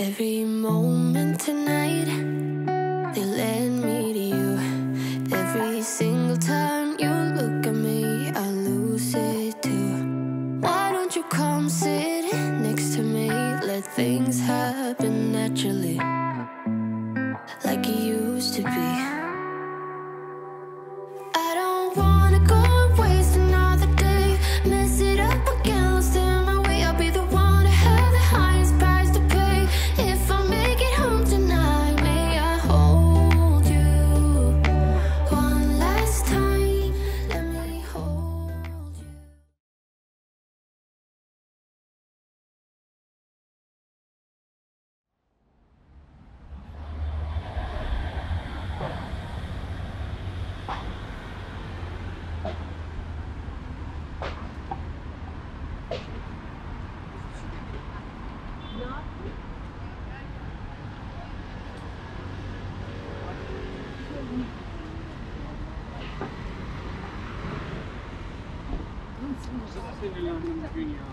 Every moment tonight, Barcelona Junior.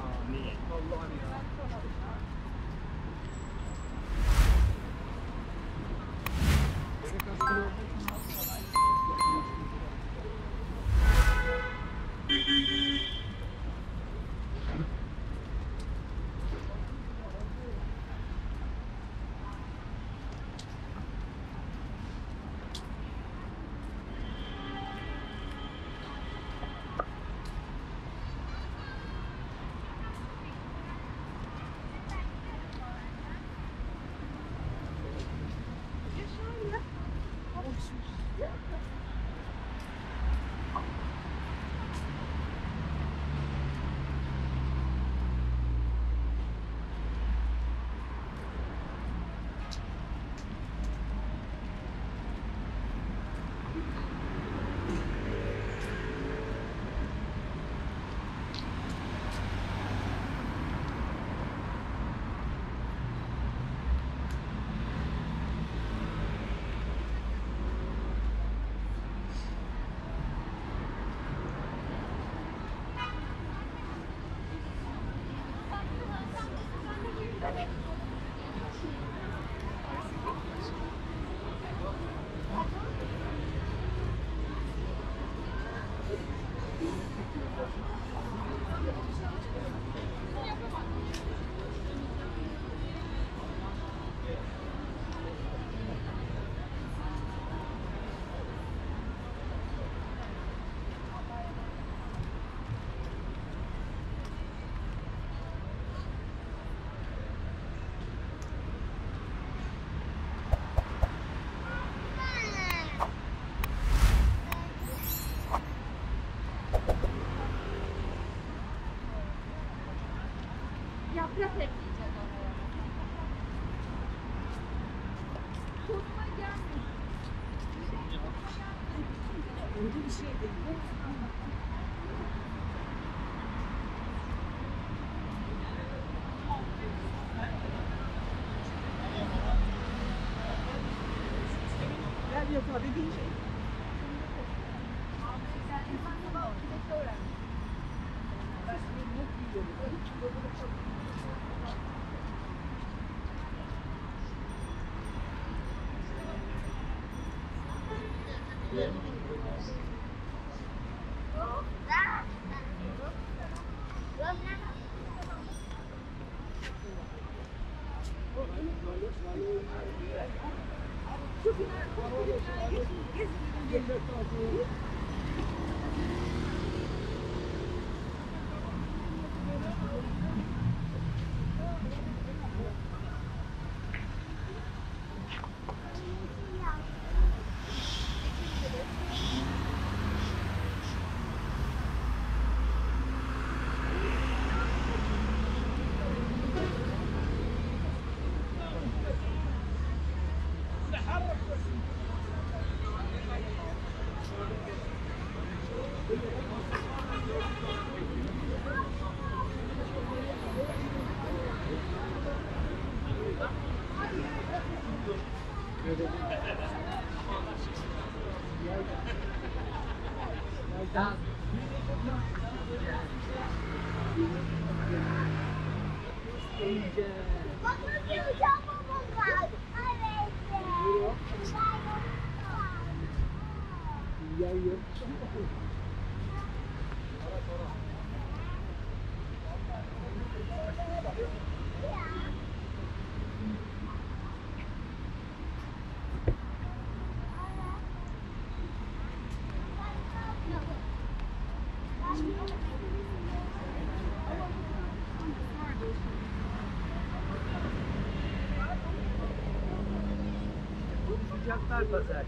Yatağa dediğin şey. Bak Sıcaklar pazar.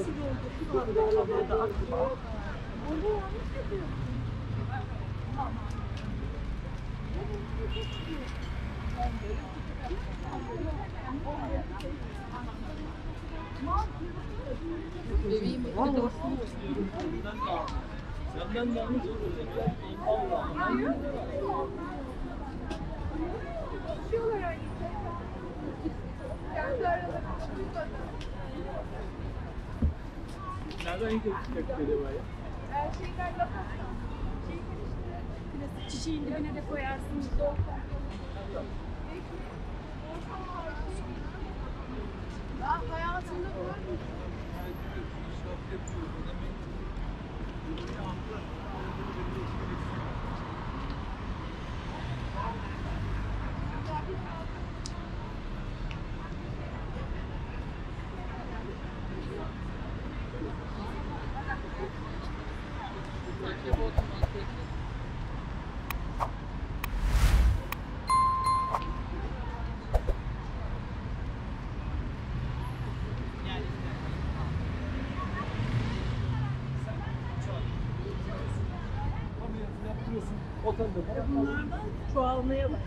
Oldu? Şu anda arabada aklıma. Nereden çıkacak acaba ya? Şeyden laf atma. Şey karıştı. Çiçeğin dibine de koyarsın. Ben hayatımda görmedim. Yaptırıyorsun. Bunlardan çoğalmaya bak.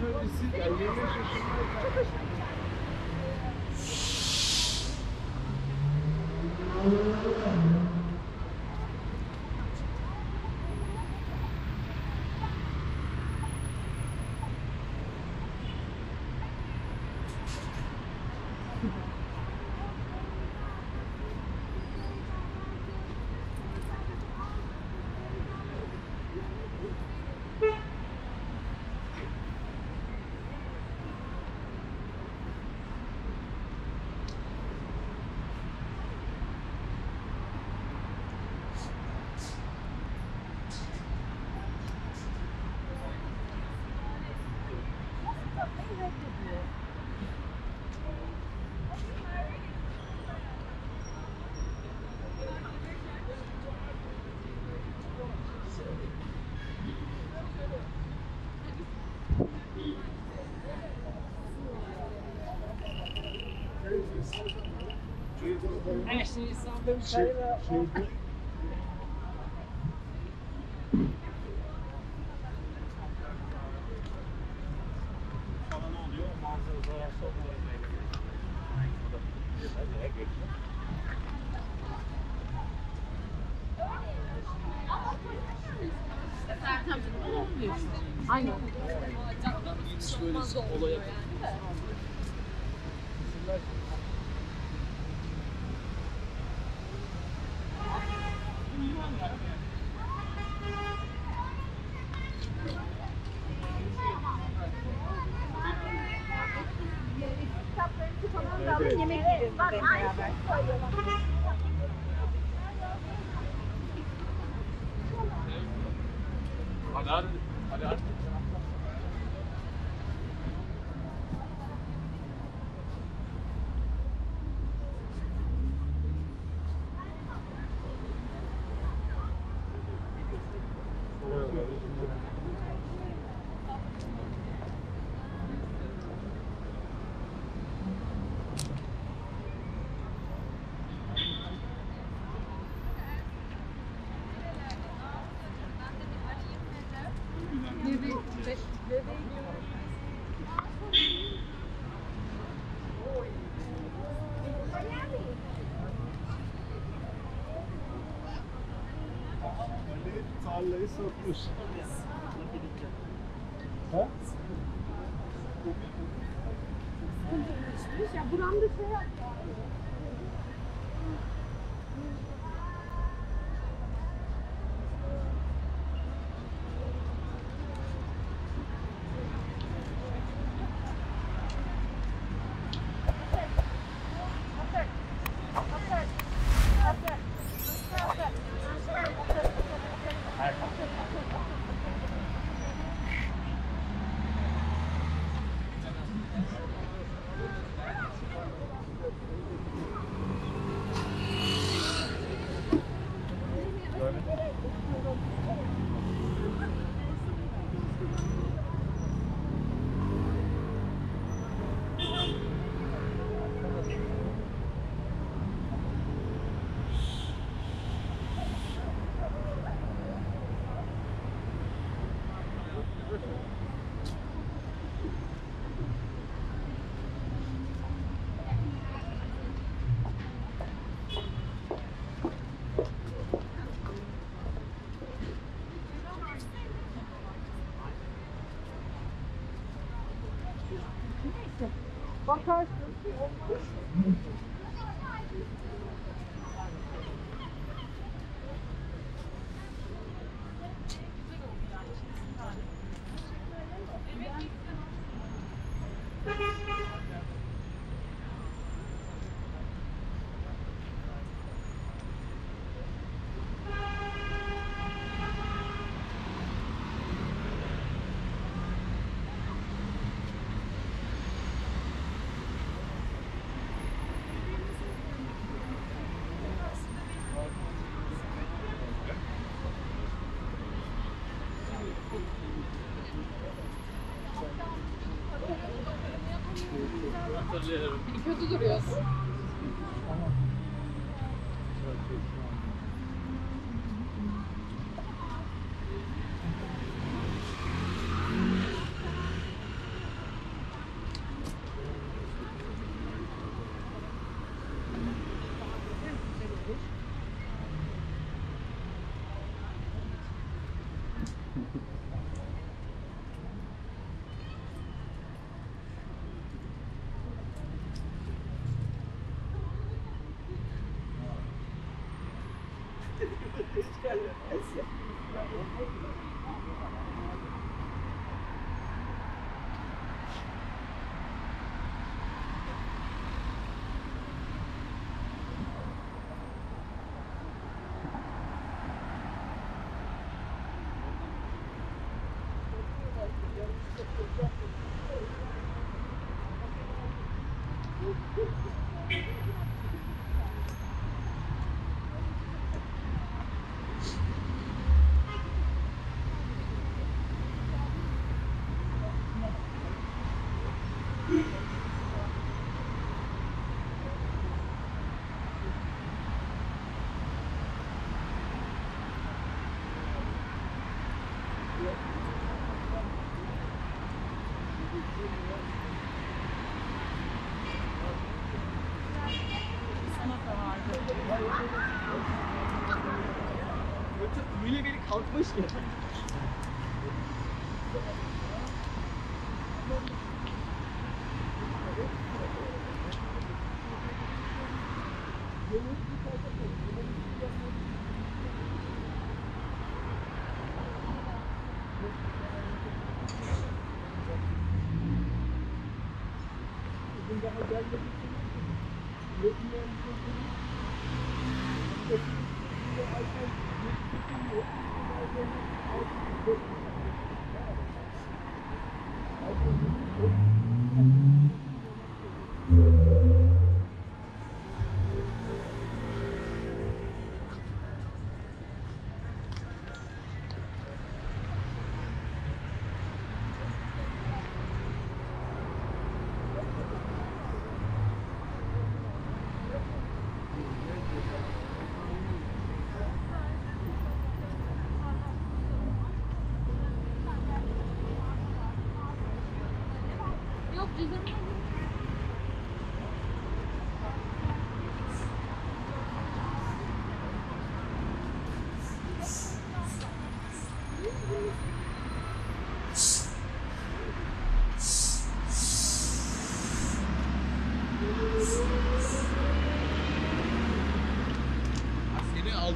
joli site. Şey, şey, Aynen. hiç böyle olaya Só puxar. Bakarsın. Kötü duruyorsun.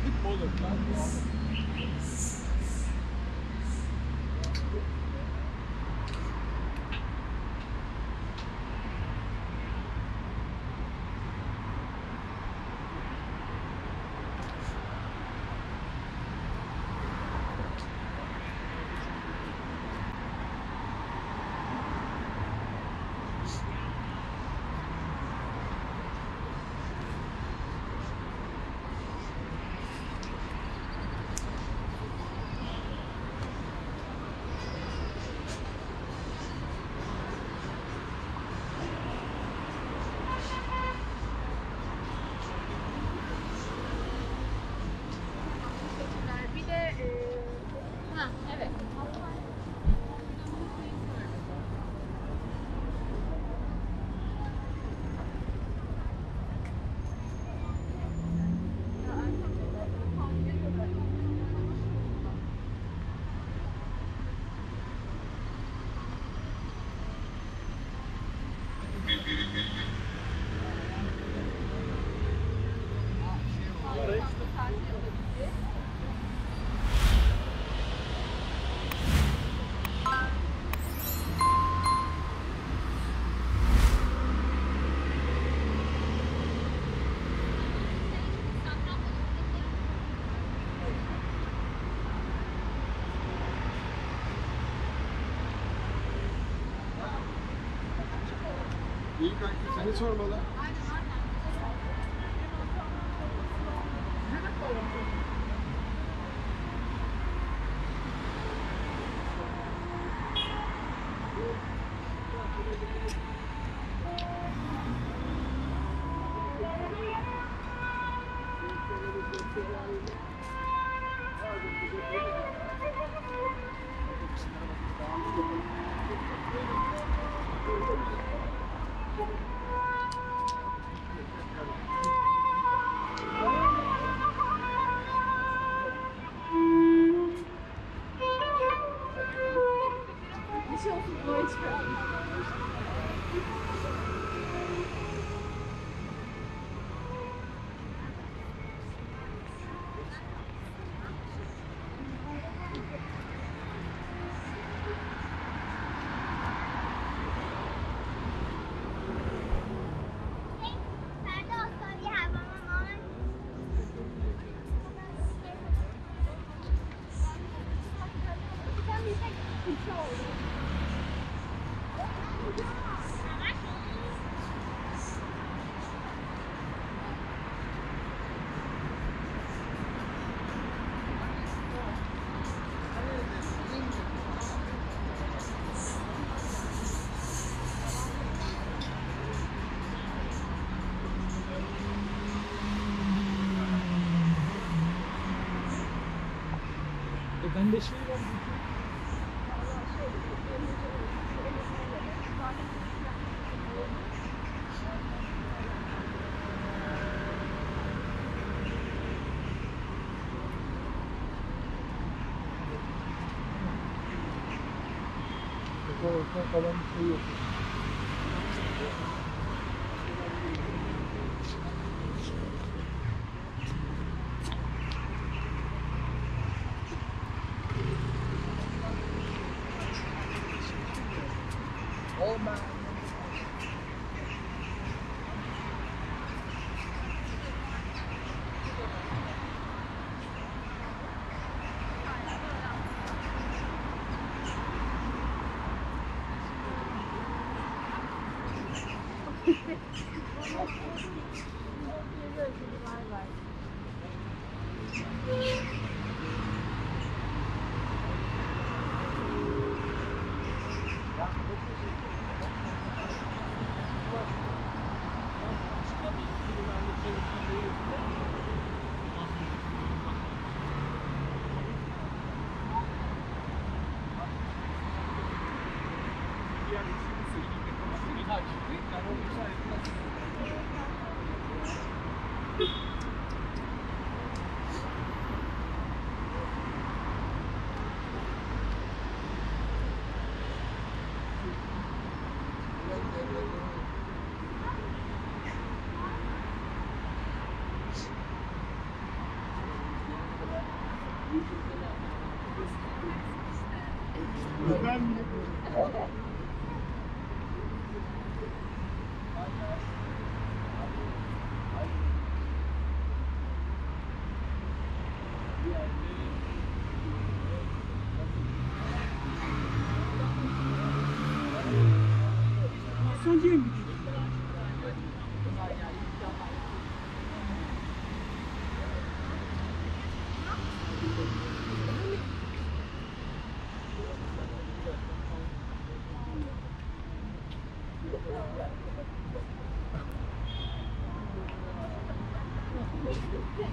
bit more than that. İyi kanki seni sormalı. 15 yıl Orta kalan bir şey yok. Le même.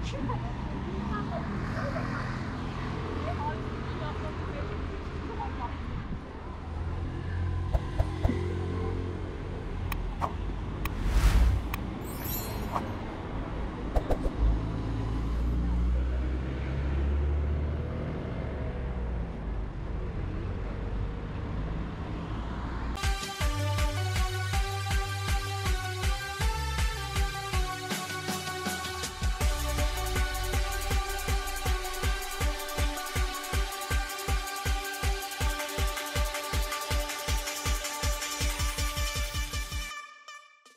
吃饭的时候，他很他很好吃，好吃的都特别。